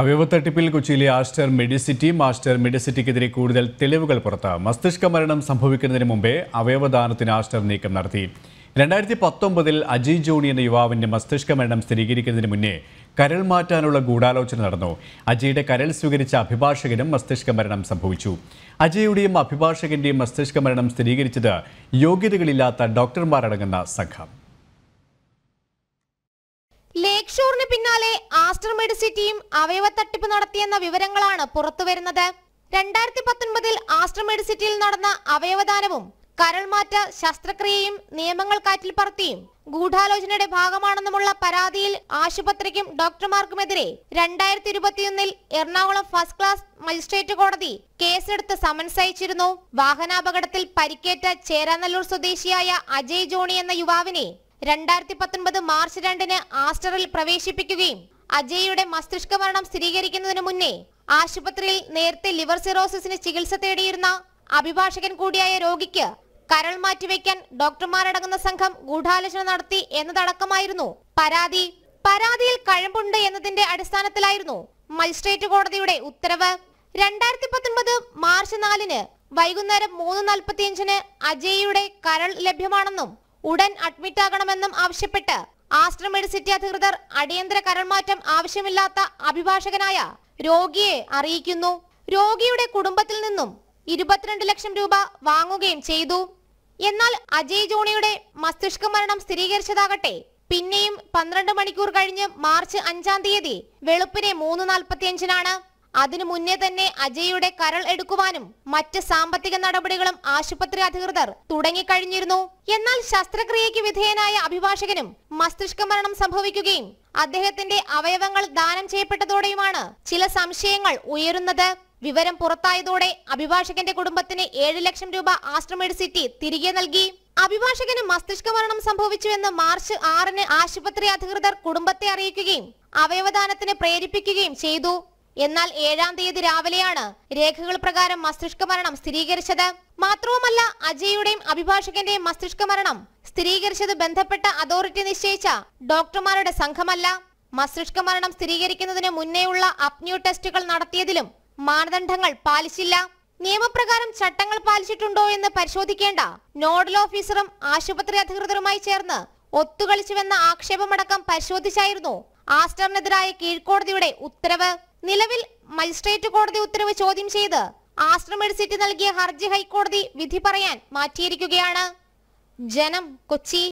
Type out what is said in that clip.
അവയവത്തട്ടിപ്പിൽ കൊച്ചിയിലെ Aster Medicity master മെഡിസിറ്റിക്കെതിരെ കൂടുതൽ തെളിവുകൾ പുറത്ത്. മസ്തിഷ്ക മരണം സംഭവിക്കുന്നതിന് മുമ്പേ അവയവദാനത്തിന് ആസ്റ്റർ നീക്കം നടത്തി. രണ്ടായിരത്തി പത്തൊമ്പതിൽ അജി ജോണി എന്ന യുവാവിന്റെ മസ്തിഷ്ക മരണം സ്ഥിരീകരിക്കുന്നതിന് മുന്നേ കരൾ മാറ്റാനുള്ള ഗൂഢാലോചന നടന്നു. അജയുടെ കരൾ സ്വീകരിച്ച അഭിഭാഷകനും മസ്തിഷ്ക മരണം സംഭവിച്ചു. അജയുടെയും അഭിഭാഷകന്റെയും മസ്തിഷ്ക മരണം സ്ഥിരീകരിച്ചത് യോഗ്യതകളില്ലാത്ത ഡോക്ടർമാരടങ്ങുന്ന സംഘം. ലേക്ക് ഷോറിന് പിന്നാലെ ആസ്റ്റർ മെഡിസിറ്റിയും അവയവ തട്ടിപ്പ് നടത്തിയെന്ന വിവരങ്ങളാണ് പുറത്തുവരുന്നത് രണ്ടായിരത്തി പത്തൊൻപതിൽ ആസ്റ്റർ മെഡിസിറ്റിയിൽ നടന്ന അവയവദാനവും കരൾമാറ്റ ശസ്ത്രക്രിയയും നിയമങ്ങൾ കാറ്റിൽ പറത്തിയും ഗൂഢാലോചനയുടെ ഭാഗമാണെന്നുമുള്ള പരാതിയിൽ ആശുപത്രിക്കും ഡോക്ടർമാർക്കുമെതിരെ രണ്ടായിരത്തി ഇരുപത്തിയൊന്നിൽ എറണാകുളം ഫസ്റ്റ് ക്ലാസ് മജിസ്ട്രേറ്റ് കോടതി കേസെടുത്ത് സമൻസ് അയച്ചിരുന്നു. വാഹനാപകടത്തിൽ പരിക്കേറ്റ ചേരാനല്ലൂർ സ്വദേശിയായ അജയ് ജോണി എന്ന യുവാവിനെ രണ്ടായിരത്തി പത്തൊൻപത് മാർച്ച് രണ്ടിന് ആസ്റ്ററിൽ പ്രവേശിപ്പിക്കുകയും അജയ്യുടെ മസ്തിഷ്ക മരണം സ്ഥിരീകരിക്കുന്നതിന് മുന്നേ ആശുപത്രിയിൽ നേരത്തെ ലിവർ സിറോസിസിന് ചികിത്സ തേടിയിരുന്ന അഭിഭാഷകൻ കൂടിയായ രോഗിക്ക് കരൾ മാറ്റിവെക്കാൻ ഡോക്ടർമാരടങ്ങുന്ന സംഘം ഗൂഢാലോചന നടത്തി എന്നതടക്കമായിരുന്നു. പരാതി പരാതിയിൽ കഴമ്പുണ്ട് എന്നതിന്റെ അടിസ്ഥാനത്തിലായിരുന്നു മജിസ്ട്രേറ്റ് കോടതിയുടെ ഉത്തരവ്. രണ്ടായിരത്തി പത്തൊൻപത് മാർച്ച് നാലിന് വൈകുന്നേരം മൂന്ന് നാൽപ്പത്തിയഞ്ചിന് അജയ്യുടെ കരൾ ലഭ്യമാണെന്നും ഉടൻ അഡ്മിറ്റ് ആകണമെന്നും ആവശ്യപ്പെട്ട് ആസ്റ്റർ മെഡിസിറ്റി അധികൃതർ അടിയന്തര കരൾമാറ്റം ആവശ്യമില്ലാത്ത അഭിഭാഷകനായ രോഗിയെ അറിയിക്കുന്നു. രോഗിയുടെ കുടുംബത്തിൽ നിന്നും ഇരുപത്തിരണ്ട് ലക്ഷം രൂപ വാങ്ങുകയും ചെയ്തു. എന്നാൽ അജയ് ജോണിയുടെ മസ്തിഷ്ക മരണം സ്ഥിരീകരിച്ചതാകട്ടെ പിന്നെയും പന്ത്രണ്ട് മണിക്കൂർ കഴിഞ്ഞ് മാർച്ച് അഞ്ചാം തീയതി വെളുപ്പിനെ മൂന്ന് നാൽപ്പത്തിയഞ്ചിനാണ്. അതിനു മുന്നേ തന്നെ അജയ്യുടെ കരൾ എടുക്കുവാനും മറ്റ് സാമ്പത്തിക നടപടികളും ആശുപത്രി അധികൃതർ തുടങ്ങിക്കഴിഞ്ഞിരുന്നു. എന്നാൽ ശസ്ത്രക്രിയയ്ക്ക് വിധേയനായ അഭിഭാഷകനും മസ്തിഷ്ക മരണം സംഭവിക്കുകയും അദ്ദേഹത്തിന്റെ അവയവങ്ങൾ ദാനം ചെയ്യപ്പെട്ടതോടെയുമാണ് ചില സംശയങ്ങൾ ഉയരുന്നത്. വിവരം പുറത്തായതോടെ അഭിഭാഷകന്റെ കുടുംബത്തിന് ഏഴ് ലക്ഷം രൂപ ആസ്ട്രമെഡിസിറ്റി തിരികെ നൽകി. അഭിഭാഷകന് മസ്തിഷ്ക മരണം സംഭവിച്ചുവെന്ന് മാർച്ച് ആറിന് ആശുപത്രി അധികൃതർ കുടുംബത്തെ അറിയിക്കുകയും അവയവദാനത്തിന് പ്രേരിപ്പിക്കുകയും ചെയ്തു. എന്നാൽ ഏഴാം തീയതി രാവിലെയാണ് രേഖകൾ പ്രകാരം മസ്തിഷ്ക മരണം സ്ഥിരീകരിച്ചത്. മാത്രവുമല്ല അജയുടെയും അഭിഭാഷകന്റെയും മസ്തിഷ്ക മരണം സ്ഥിരീകരിച്ചത് ബന്ധപ്പെട്ട അതോറിറ്റി നിശ്ചയിച്ച ഡോക്ടർമാരുടെ സംഘമല്ല. മസ്തിഷ്ക മരണം സ്ഥിരീകരിക്കുന്നതിന് മുന്നേയുള്ള അപ്ന്യൂ ടെസ്റ്റുകൾ നടത്തിയതിലും മാനദണ്ഡങ്ങൾ പാലിച്ചില്ല. നിയമപ്രകാരം ചട്ടങ്ങൾ പാലിച്ചിട്ടുണ്ടോ എന്ന് പരിശോധിക്കേണ്ട നോഡൽ ഓഫീസറും ആശുപത്രി അധികൃതരുമായി ചേർന്ന് ഒത്തുകളിച്ചുവെന്ന ആക്ഷേപമടക്കം പരിശോധിച്ചായിരുന്നു ആസ്റ്ററിനെതിരായ കീഴ്ക്കോടതിയുടെ ഉത്തരവ്. നിലവിൽ മജിസ്ട്രേറ്റ് കോടതി ഉത്തരവ് ചോദ്യം ചെയ്ത് ആശ്രമ മെഡിസിറ്റി നൽകിയ ഹർജി ഹൈക്കോടതി വിധി പറയാൻ മാറ്റിയിരിക്കുകയാണ്. ജനം കൊച്ചി.